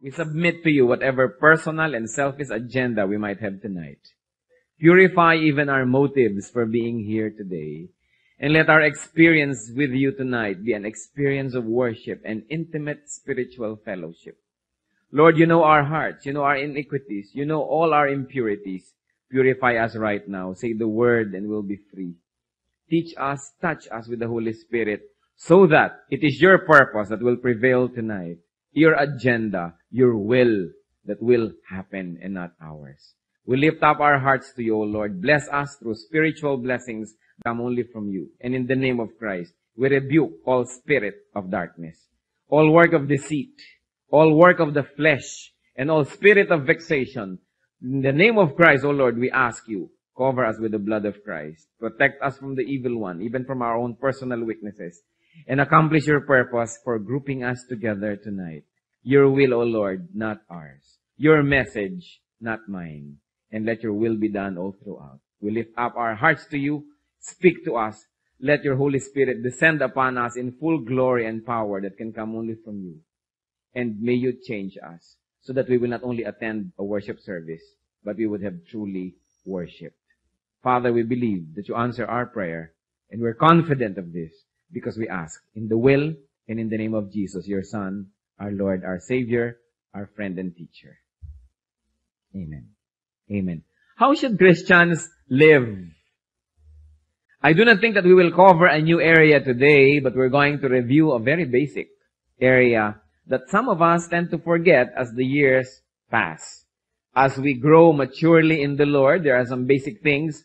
we submit to you whatever personal and selfish agenda we might have tonight. Purify even our motives for being here today. And let our experience with you tonight be an experience of worship and intimate spiritual fellowship. Lord, you know our hearts. You know our iniquities. You know all our impurities. Purify us right now. Say the word and we'll be free. Teach us, touch us with the Holy Spirit so that it is your purpose that will prevail tonight. Your agenda, your will that will happen and not ours. We lift up our hearts to you, O Lord. Bless us through spiritual blessings come only from you. And in the name of Christ, we rebuke all spirit of darkness, all work of deceit, all work of the flesh, and all spirit of vexation. In the name of Christ, O Lord, we ask you, cover us with the blood of Christ. Protect us from the evil one, even from our own personal weaknesses, and accomplish your purpose for grouping us together tonight. Your will, O Lord, not ours. Your message, not mine and let your will be done all throughout. We lift up our hearts to you. Speak to us. Let your Holy Spirit descend upon us in full glory and power that can come only from you. And may you change us so that we will not only attend a worship service, but we would have truly worshiped. Father, we believe that you answer our prayer and we're confident of this because we ask in the will and in the name of Jesus, your Son, our Lord, our Savior, our friend and teacher. Amen. Amen. How should Christians live? I do not think that we will cover a new area today, but we're going to review a very basic area that some of us tend to forget as the years pass. As we grow maturely in the Lord, there are some basic things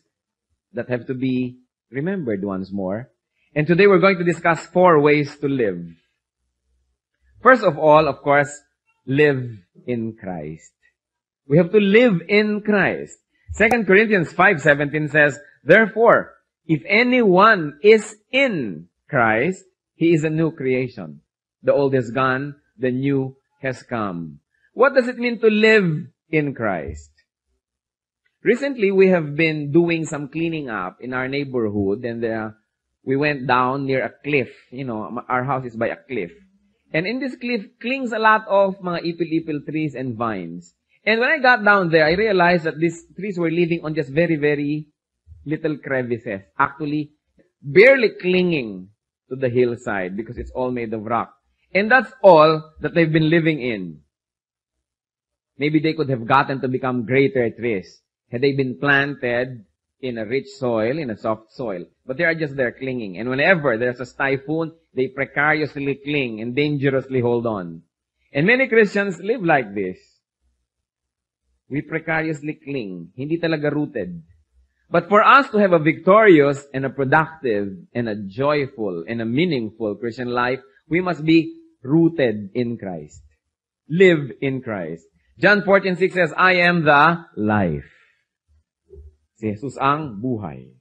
that have to be remembered once more. And today we're going to discuss four ways to live. First of all, of course, live in Christ. We have to live in Christ. 2 Corinthians 5:17 says, Therefore, if anyone is in Christ, he is a new creation. The old is gone, the new has come. What does it mean to live in Christ? Recently, we have been doing some cleaning up in our neighborhood and uh, we went down near a cliff. You know, our house is by a cliff. And in this cliff clings a lot of mga ipil-ipil trees and vines. And when I got down there, I realized that these trees were living on just very, very little crevices. Actually, barely clinging to the hillside because it's all made of rock. And that's all that they've been living in. Maybe they could have gotten to become greater trees had they been planted in a rich soil, in a soft soil. But they are just there clinging. And whenever there's a typhoon, they precariously cling and dangerously hold on. And many Christians live like this. We precariously cling. Hindi talaga rooted. But for us to have a victorious and a productive and a joyful and a meaningful Christian life, we must be rooted in Christ. Live in Christ. John 14:6 says, I am the life. Jesus ang buhay.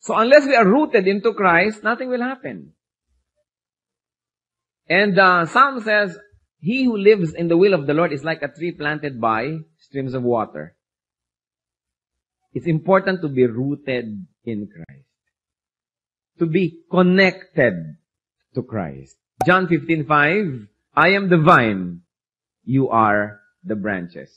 So unless we are rooted into Christ, nothing will happen. And uh, Psalm says, He who lives in the will of the Lord is like a tree planted by streams of water. It's important to be rooted in Christ. To be connected to Christ. John 15:5, I am the vine, you are the branches.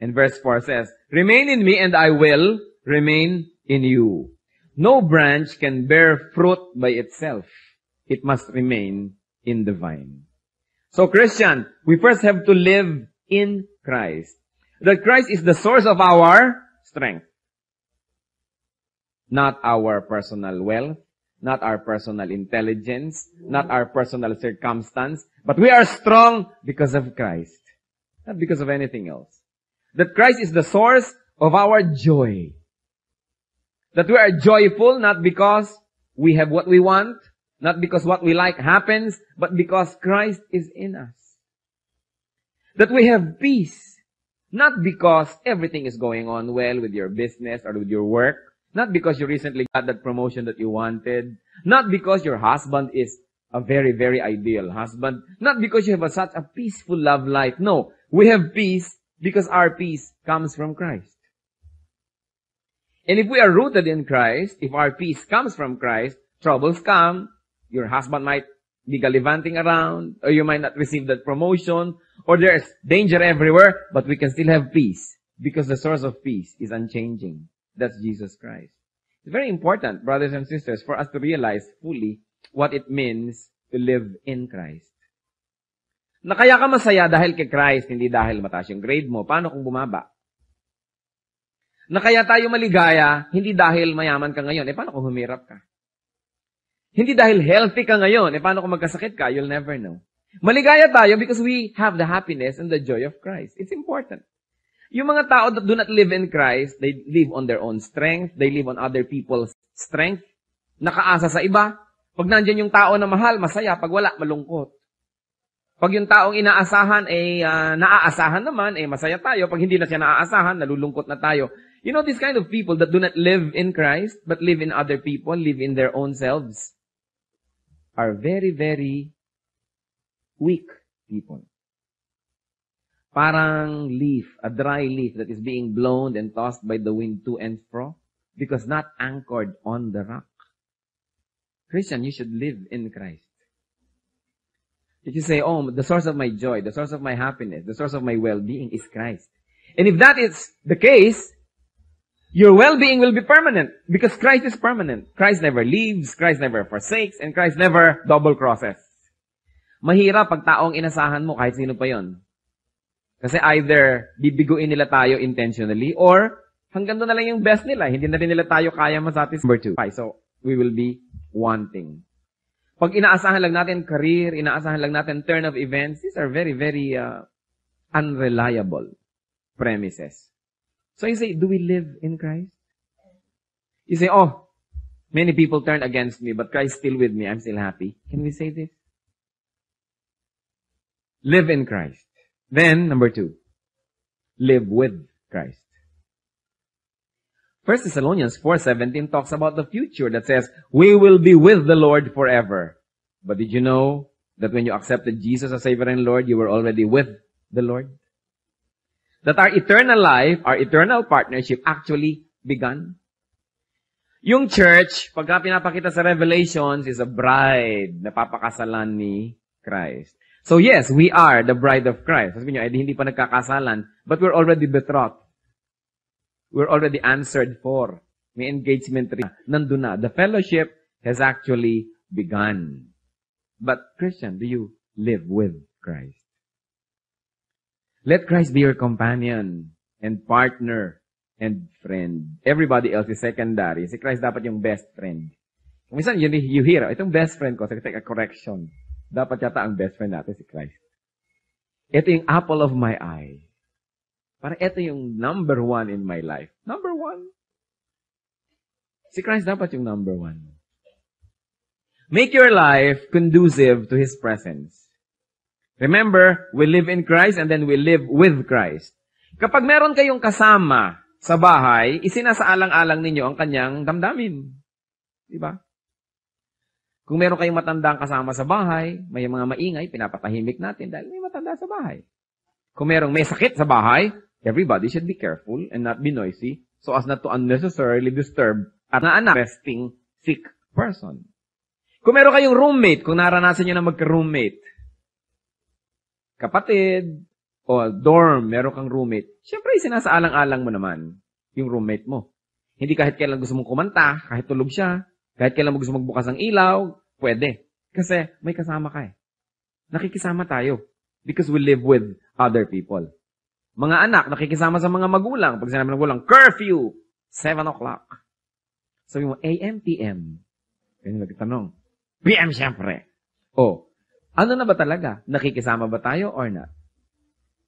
And verse 4 says, Remain in me and I will remain in you. No branch can bear fruit by itself. It must remain in the vine. So Christian, we first have to live in Christ that Christ is the source of our strength. Not our personal wealth, not our personal intelligence, not our personal circumstance, but we are strong because of Christ, not because of anything else. That Christ is the source of our joy. That we are joyful not because we have what we want, not because what we like happens, but because Christ is in us. That we have peace not because everything is going on well with your business or with your work. Not because you recently got that promotion that you wanted. Not because your husband is a very, very ideal husband. Not because you have a, such a peaceful love life. No. We have peace because our peace comes from Christ. And if we are rooted in Christ, if our peace comes from Christ, troubles come. Your husband might be gallivanting around, or you might not receive that promotion, or there's danger everywhere, but we can still have peace because the source of peace is unchanging. That's Jesus Christ. It's very important, brothers and sisters, for us to realize fully what it means to live in Christ. Na kaya ka masaya dahil kay Christ, hindi dahil mataas yung grade mo. Paano kung bumaba? Na kaya tayo maligaya, hindi dahil mayaman ka ngayon. Eh, paano kung humirap ka? Hindi dahil healthy ka ngayon. Eh, paano kung magkasakit ka? You'll never know. Maligaya tayo because we have the happiness and the joy of Christ. It's important. Yung mga tao that do not live in Christ, they live on their own strength, they live on other people's strength, nakaasa sa iba. Pag nandiyan yung tao na mahal, masaya. Pag wala, malungkot. Pag yung taong inaasahan, eh, uh, naaasahan naman, eh, masaya tayo. Pag hindi na siya naaasahan, nalulungkot na tayo. You know, these kind of people that do not live in Christ, but live in other people, live in their own selves, are very, very weak people. Parang leaf, a dry leaf that is being blown and tossed by the wind to and fro because not anchored on the rock. Christian, you should live in Christ. If you say, oh, the source of my joy, the source of my happiness, the source of my well-being is Christ. And if that is the case, your well-being will be permanent because Christ is permanent. Christ never leaves, Christ never forsakes, and Christ never double crosses. Mahirap pag taong inasahan mo kahit sino pa yon. Kasi either bibiguin nila tayo intentionally or hanggang doon na lang yung best nila. Hindi na rin nila tayo kaya masatisfy. Number two. So, we will be wanting. Pag inaasahan lang natin career, inaasahan lang natin turn of events, these are very, very uh, unreliable premises. So you say, do we live in Christ? You say, oh, many people turn against me, but Christ still with me. I'm still happy. Can we say this? Live in Christ. Then, number two, live with Christ. 1 Thessalonians 4.17 talks about the future that says, we will be with the Lord forever. But did you know that when you accepted Jesus as Savior and Lord, you were already with the Lord? That our eternal life, our eternal partnership actually began? Yung church, pagka pinapakita sa Revelations, is a bride na papakasalan ni Christ. So yes, we are the bride of Christ. Sabi nyo, hindi pa nagkakasalan, but we're already betrothed. We're already answered for. May engagement rin. Nandun na. The fellowship has actually begun. But Christian, do you live with Christ? Let Christ be your companion and partner and friend. Everybody else is secondary. Si Christ dapat yung best friend. Kung minsan, you, you hear, itong best friend ko, so take a correction. Dapat yata ang best friend natin si Christ. Ito yung apple of my eye. Parang ito yung number one in my life. Number one. Si Christ dapat yung number one. Make your life conducive to His presence. Remember, we live in Christ and then we live with Christ. Kapag meron kayong kasama sa bahay, isinasaalang-alang ninyo ang kanyang damdamin. Di ba? Kung meron kayong matandang kasama sa bahay, may mga maingay, pinapatahimik natin dahil may matanda sa bahay. Kung merong may sakit sa bahay, everybody should be careful and not be noisy so as not to unnecessarily disturb at na anak resting sick person. Kung meron kayong roommate, kung naranasan nyo na magka-roommate, kapatid, o dorm, meron kang roommate, syempre sinasaalang-alang mo naman yung roommate mo. Hindi kahit kailan gusto mong kumanta, kahit tulog siya, kahit kailan mo gusto magbukas ng ilaw, pwede. Kasi may kasama ka eh. Nakikisama tayo. Because we live with other people. Mga anak, nakikisama sa mga magulang. Pag sinabi ng magulang, curfew! 7 o'clock. Sabi mo, AM, PM. Ganyan nagtanong. PM syempre. Oh, ano na ba talaga? Nakikisama ba tayo or not?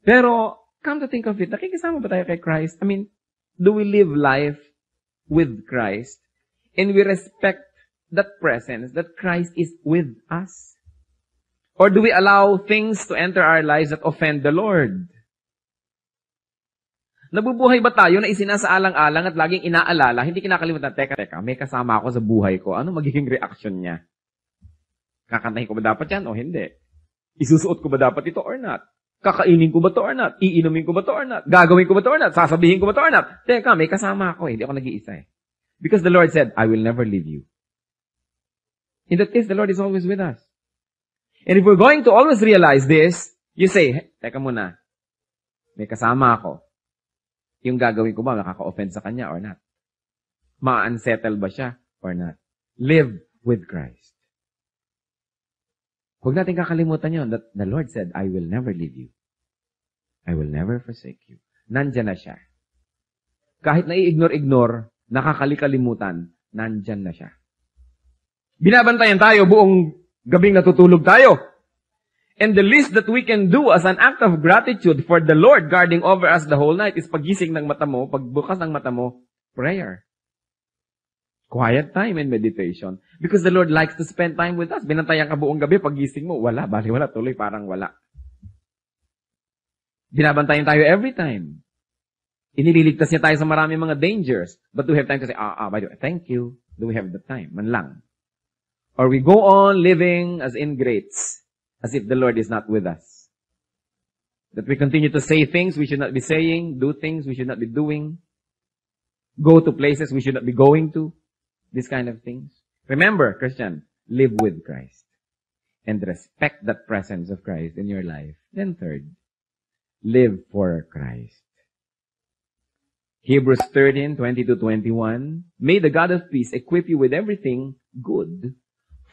Pero, come to think of it, nakikisama ba tayo kay Christ? I mean, do we live life with Christ? And we respect that presence, that Christ is with us? Or do we allow things to enter our lives that offend the Lord? Nabubuhay ba tayo na isinasaalang-alang at laging inaalala, hindi kinakalimutan, teka, teka, may kasama ako sa buhay ko, ano magiging reaction niya? Kakantahin ko ba dapat yan o hindi? Isusuot ko ba dapat ito or not? Kakainin ko ba to or not? Iinumin ko ba to or not? Gagawin ko ba to or not? Sasabihin ko ba to or not? Teka, may kasama ako. Hindi ako nag-iisa eh. Because the Lord said, I will never leave you. In that case, the Lord is always with us. And if we're going to always realize this, you say, "Hey, teka muna, may kasama ako. Yung gagawin ko ba, makaka-offend sa kanya or not? Ma-unsettle ba siya or not? Live with Christ. Huwag natin kakalimutan yun that the Lord said, I will never leave you. I will never forsake you. Nandyan na siya. Kahit na i-ignore-ignore, nakakalikalimutan, nandyan na siya. Binabantayan tayo buong gabing natutulog tayo. And the least that we can do as an act of gratitude for the Lord guarding over us the whole night is pagising ng mata mo, pagbukas ng mata mo, prayer. Quiet time and meditation. Because the Lord likes to spend time with us. Binantayan ka buong gabi, pagising mo, wala, bali wala, tuloy parang wala. Binabantayan tayo every time. Inililigtas niya tayo sa maraming mga dangers. But do we have time to say, ah, ah, by the way, thank you. Do we have the time? Man lang. Or we go on living as ingrates, as if the Lord is not with us. That we continue to say things we should not be saying, do things we should not be doing, go to places we should not be going to, these kind of things. Remember, Christian, live with Christ and respect that presence of Christ in your life. Then third, live for Christ. Hebrews 13, 20 to 21. May the God of peace equip you with everything good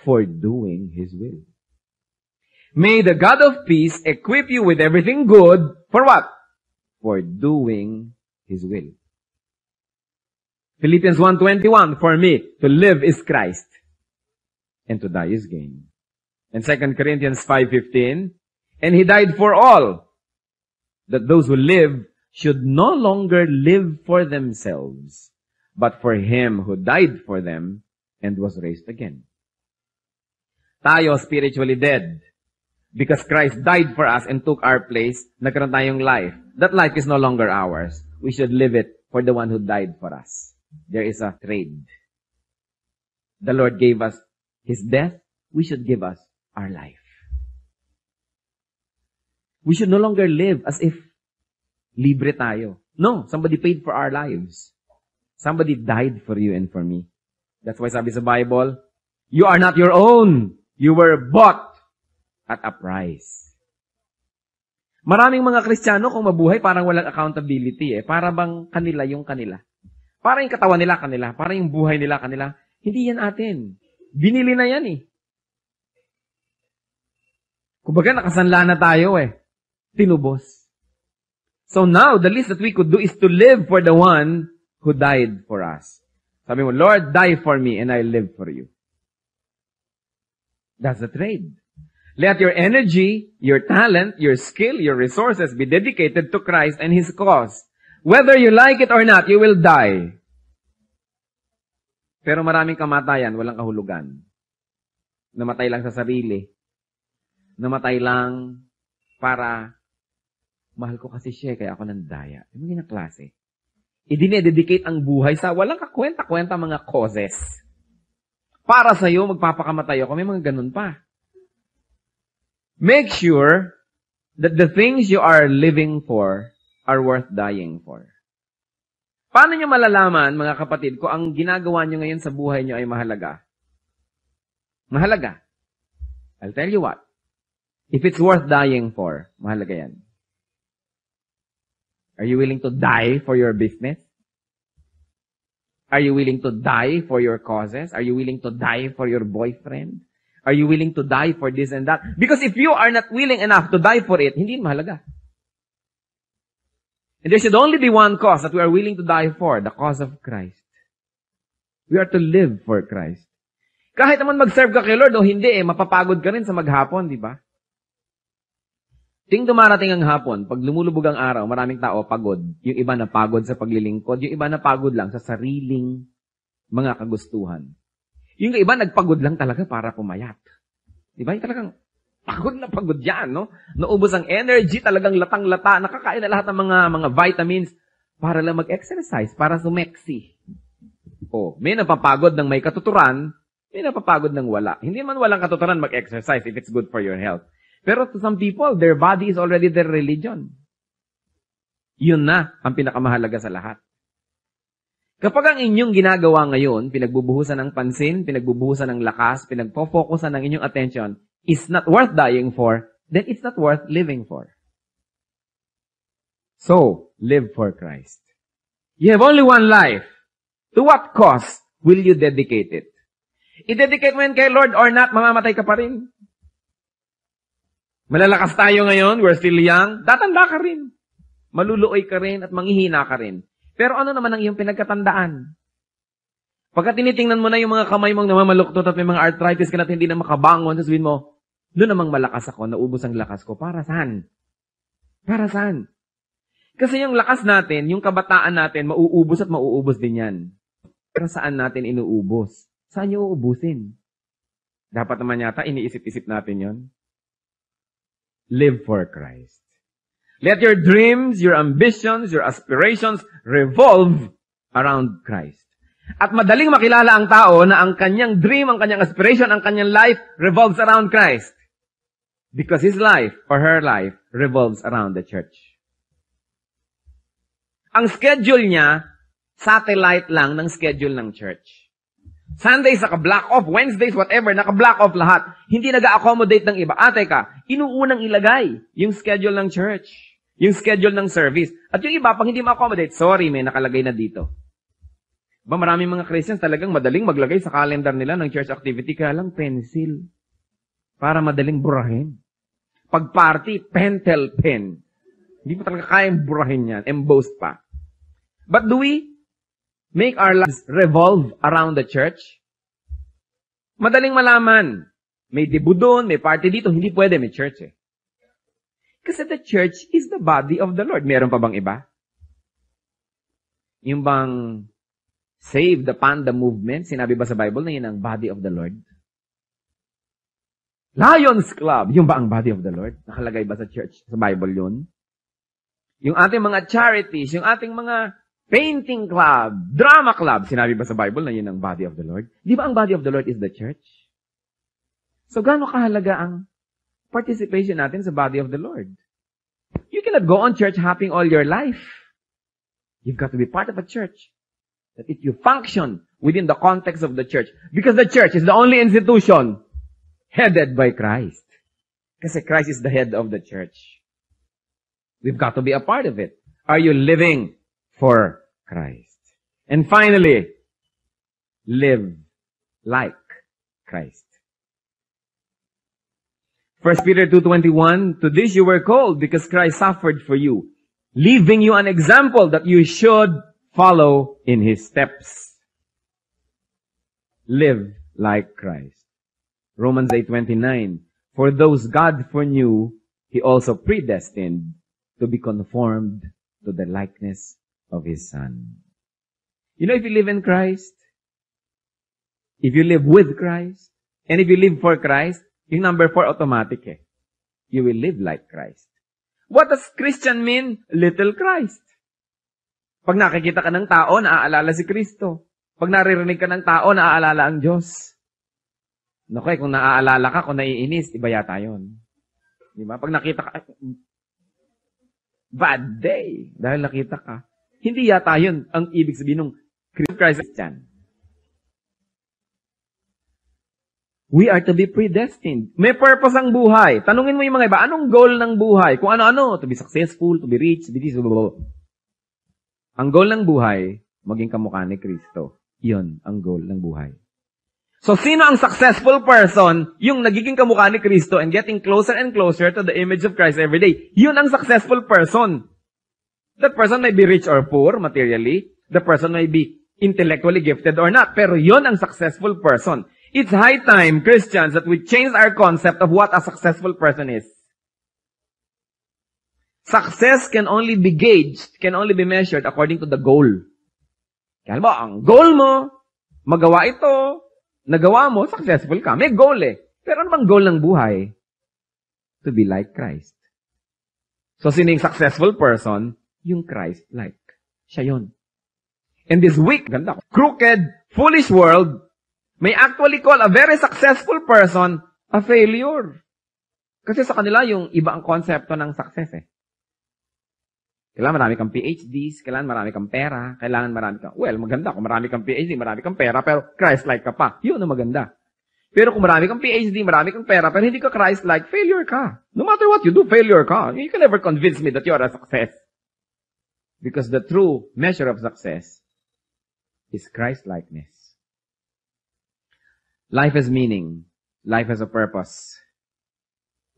for doing His will. May the God of peace equip you with everything good for what? For doing His will. Philippians 1.21, for me, to live is Christ, and to die is gain. And 2 Corinthians 5.15, and He died for all, that those who live should no longer live for themselves, but for Him who died for them and was raised again. Tayo spiritually dead. Because Christ died for us and took our place, nagkaroon tayong life. That life is no longer ours. We should live it for the one who died for us. There is a trade. The Lord gave us His death. We should give us our life. We should no longer live as if libre tayo. No, somebody paid for our lives. Somebody died for you and for me. That's why sabi sa Bible, you are not your own. You were bought at a price. Maraming mga Kristiyano kung mabuhay parang walang accountability eh. Para bang kanila yung kanila. Para yung katawan nila kanila. Para yung buhay nila kanila. Hindi yan atin. Binili na yan eh. Kumbaga nakasanla na tayo eh. Tinubos. So now, the least that we could do is to live for the one who died for us. Sabi mo, Lord, die for me and I live for you. That's the trade. Let your energy, your talent, your skill, your resources be dedicated to Christ and His cause. Whether you like it or not, you will die. Pero maraming kamatayan, walang kahulugan. Namatay lang sa sarili. Namatay lang para mahal ko kasi siya, kaya ako nandaya. Yung mga klase. Idinededicate ang buhay sa walang kakwenta-kwenta mga causes. Para sa'yo, magpapakamatay ako. May mga ganun pa. Make sure that the things you are living for are worth dying for. Paano nyo malalaman, mga kapatid, kung ang ginagawa nyo ngayon sa buhay nyo ay mahalaga? Mahalaga. I'll tell you what. If it's worth dying for, mahalaga yan. Are you willing to die for your business? Are you willing to die for your causes? Are you willing to die for your boyfriend? Are you willing to die for this and that? Because if you are not willing enough to die for it, hindi mahalaga. And there should only be one cause that we are willing to die for, the cause of Christ. We are to live for Christ. Kahit naman mag-serve ka kay Lord o hindi eh, mapapagod ka rin sa maghapon, di ba? Ting dumarating ang hapon, pag lumulubog ang araw, maraming tao pagod. Yung iba na pagod sa paglilingkod, yung iba na pagod lang sa sariling mga kagustuhan. Yung iba nagpagod lang talaga para pumayat. Di ba? Yung talagang pagod na pagod yan, no? Naubos ang energy, talagang latang-lata, nakakain na lahat ng mga mga vitamins para lang mag-exercise, para sumeksi. O, may napapagod ng may katuturan, may napapagod ng wala. Hindi man walang katuturan mag-exercise if it's good for your health. Pero to some people, their body is already their religion. Yun na ang pinakamahalaga sa lahat. Kapag ang inyong ginagawa ngayon, pinagbubuhusan ng pansin, pinagbubuhusan ng lakas, pinagpo-focusan ng inyong attention, is not worth dying for, then it's not worth living for. So, live for Christ. You have only one life. To what cost will you dedicate it? I-dedicate mo yan kay Lord or not, mamamatay ka pa rin. Malalakas tayo ngayon, we're still young, tatanda ka rin. Maluluoy ka rin at manghihina ka rin. Pero ano naman ang iyong pinagkatandaan? Pagka tinitingnan mo na yung mga kamay mong namamaluktot at may mga arthritis ka na hindi na makabangon, sasabihin mo, doon namang malakas ako, naubos ang lakas ko. Para saan? Para saan? Kasi yung lakas natin, yung kabataan natin, mauubos at mauubos din yan. Pero saan natin inuubos? Saan niyo uubusin? Dapat naman yata, iniisip-isip natin yon. Live for Christ. Let your dreams, your ambitions, your aspirations revolve around Christ. At madaling makilala ang tao na ang kanyang dream, ang kanyang aspiration, ang kanyang life revolves around Christ. Because his life or her life revolves around the church. Ang schedule niya, satellite lang ng schedule ng church. Sundays, naka-block off. Wednesdays, whatever, naka-block off lahat. Hindi nag-accommodate ng iba. Ate ah, ka, inuunang ilagay yung schedule ng church. Yung schedule ng service. At yung iba, pag hindi ma-accommodate, sorry, may nakalagay na dito. Ba, maraming mga Christians talagang madaling maglagay sa calendar nila ng church activity, kaya lang pencil. Para madaling burahin. Pag party, pentel pen. Hindi mo talaga kayang burahin yan. Embossed pa. But do we make our lives revolve around the church? Madaling malaman. May debut doon, may party dito. Hindi pwede, may church eh. Kasi the church is the body of the Lord. Meron pa bang iba? Yung bang Save the Panda Movement, sinabi ba sa Bible na yun ang body of the Lord? Lions Club, yung ba ang body of the Lord? Nakalagay ba sa church, sa Bible yun? Yung ating mga charities, yung ating mga painting club, drama club, sinabi ba sa Bible na yun ang body of the Lord? Di ba ang body of the Lord is the church? So, gaano kahalaga ang participation natin sa body of the Lord? You cannot go on church hopping all your life. You've got to be part of a church. That if you function within the context of the church, because the church is the only institution headed by Christ. Kasi Christ is the head of the church. We've got to be a part of it. Are you living for Christ? And finally, live like Christ. 1 Peter 2.21, To this you were called because Christ suffered for you, leaving you an example that you should follow in His steps. Live like Christ. Romans 8.29, For those God foreknew, He also predestined to be conformed to the likeness of His Son. You know, if you live in Christ, if you live with Christ, and if you live for Christ, yung number four automatic eh. You will live like Christ. What does Christian mean? Little Christ. Pag nakikita ka ng tao, naaalala si Kristo. Pag naririnig ka ng tao, naaalala ang Diyos. Okay, kung naaalala ka, kung naiinis, iba yata yun. Di ba? Pag nakita ka, Bad day. Dahil nakita ka. Hindi yata yun ang ibig sabihin ng Christian. We are to be predestined. May purpose ang buhay. Tanungin mo yung mga iba, anong goal ng buhay? Kung ano-ano, to be successful, to be rich, to be this, blah, blah. Ang goal ng buhay, maging kamukha ni Kristo. Yun ang goal ng buhay. So, sino ang successful person? Yung nagiging kamukha ni Kristo and getting closer and closer to the image of Christ every day. Yun ang successful person. That person may be rich or poor materially. The person may be intellectually gifted or not. Pero yun ang successful person. It's high time, Christians, that we change our concept of what a successful person is. Success can only be gauged, can only be measured according to the goal. Kaya ba, ang goal mo, magawa ito, nagawa mo, successful ka. May goal eh. Pero ano bang goal ng buhay? To be like Christ. So, sino yung successful person? Yung Christ-like. Siya yun. In this weak, ganda crooked, foolish world, may actually call a very successful person a failure. Kasi sa kanila, yung iba ang konsepto ng success eh. Kailangan marami kang PhDs, kailangan marami kang pera, kailangan marami kang, well, maganda kung marami kang PhD, marami kang pera, pero Christ-like ka pa. Yun ang maganda. Pero kung marami kang PhD, marami kang pera, pero hindi ka Christ-like, failure ka. No matter what you do, failure ka. You can never convince me that you are a success. Because the true measure of success is Christ-likeness. Life has meaning. Life has a purpose.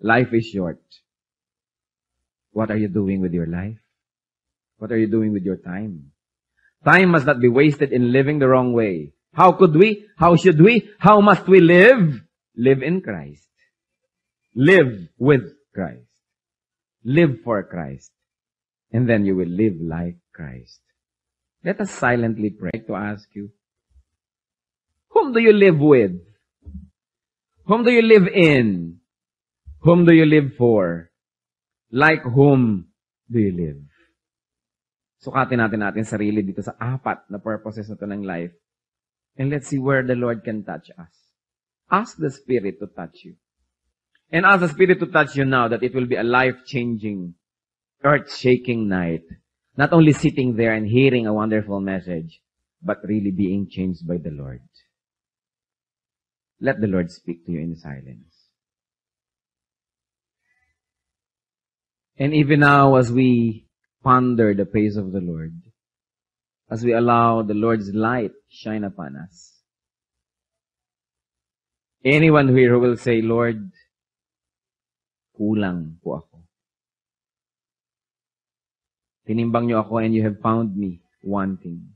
Life is short. What are you doing with your life? What are you doing with your time? Time must not be wasted in living the wrong way. How could we? How should we? How must we live? Live in Christ. Live with Christ. Live for Christ. And then you will live like Christ. Let us silently pray to ask you, whom do you live with? Whom do you live in? Whom do you live for? Like whom do you live? Sukatin natin natin sarili dito sa apat na purposes na to ng life And let's see where the Lord can touch us. Ask the Spirit to touch you. And ask the Spirit to touch you now that it will be a life-changing, earth-shaking night. Not only sitting there and hearing a wonderful message, but really being changed by the Lord. Let the Lord speak to you in silence. And even now, as we ponder the pace of the Lord, as we allow the Lord's light shine upon us. Anyone here who will say, Lord, kulang po ako. Tinimbang niyo ako and you have found me wanting.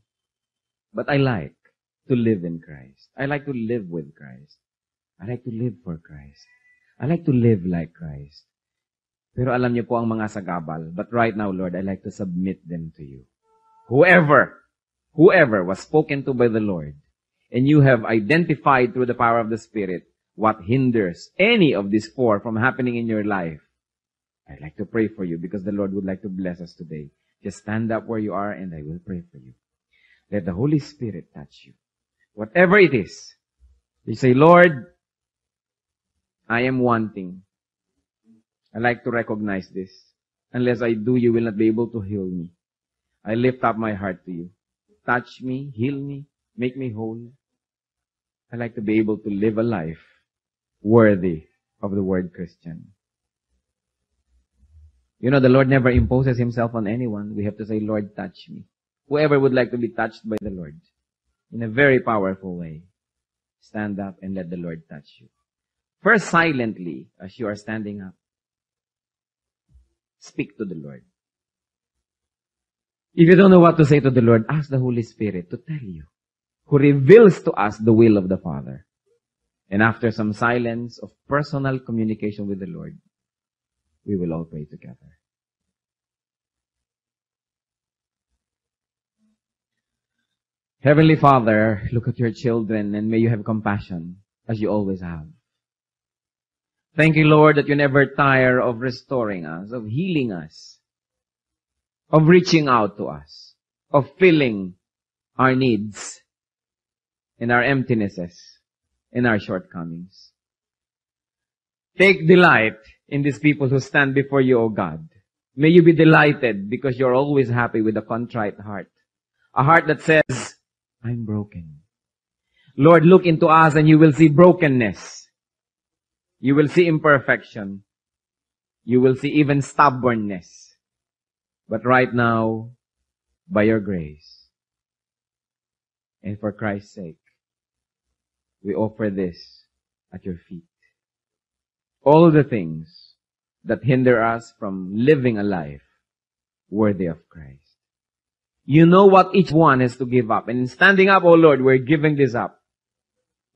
But I like to live in Christ. I like to live with Christ. I like to live for Christ. I like to live like Christ. Pero alam niyo po ang mga sagabal. But right now, Lord, I like to submit them to you. Whoever, whoever was spoken to by the Lord, and you have identified through the power of the Spirit what hinders any of these four from happening in your life, I'd like to pray for you because the Lord would like to bless us today. Just stand up where you are and I will pray for you. Let the Holy Spirit touch you. Whatever it is, you say, Lord, I am wanting. I like to recognize this. Unless I do, you will not be able to heal me. I lift up my heart to you. Touch me, heal me, make me whole. I like to be able to live a life worthy of the word Christian. You know, the Lord never imposes himself on anyone. We have to say, Lord, touch me. Whoever would like to be touched by the Lord in a very powerful way, stand up and let the Lord touch you. First, silently, as you are standing up, speak to the Lord. If you don't know what to say to the Lord, ask the Holy Spirit to tell you, who reveals to us the will of the Father. And after some silence of personal communication with the Lord, we will all pray together. Heavenly Father, look at your children and may you have compassion as you always have. Thank you, Lord, that you never tire of restoring us, of healing us, of reaching out to us, of filling our needs and our emptinesses and our shortcomings. Take delight in these people who stand before you, O God. May you be delighted because you're always happy with a contrite heart. A heart that says, I'm broken. Lord, look into us and you will see brokenness. You will see imperfection. You will see even stubbornness. But right now, by your grace, and for Christ's sake, we offer this at your feet. All the things that hinder us from living a life worthy of Christ. You know what each one has to give up. And in standing up, oh Lord, we're giving this up.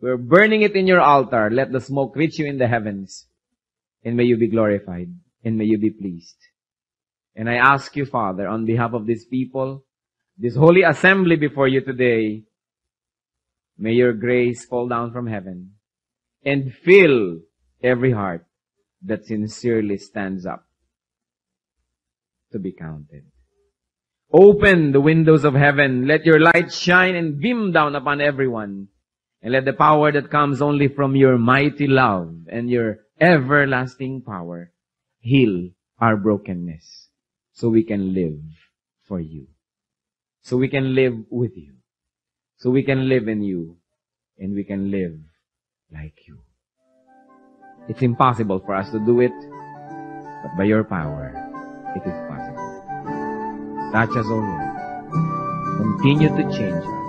We're burning it in your altar. Let the smoke reach you in the heavens. And may you be glorified. And may you be pleased. And I ask you, Father, on behalf of these people, this holy assembly before you today, may your grace fall down from heaven and fill every heart that sincerely stands up to be counted. Open the windows of heaven. Let your light shine and beam down upon everyone. And let the power that comes only from your mighty love and your everlasting power heal our brokenness so we can live for you. So we can live with you. So we can live in you and we can live like you. It's impossible for us to do it, but by your power, it is possible. Touch us, O Lord. Continue to change us.